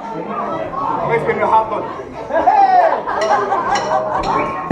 Let's give me.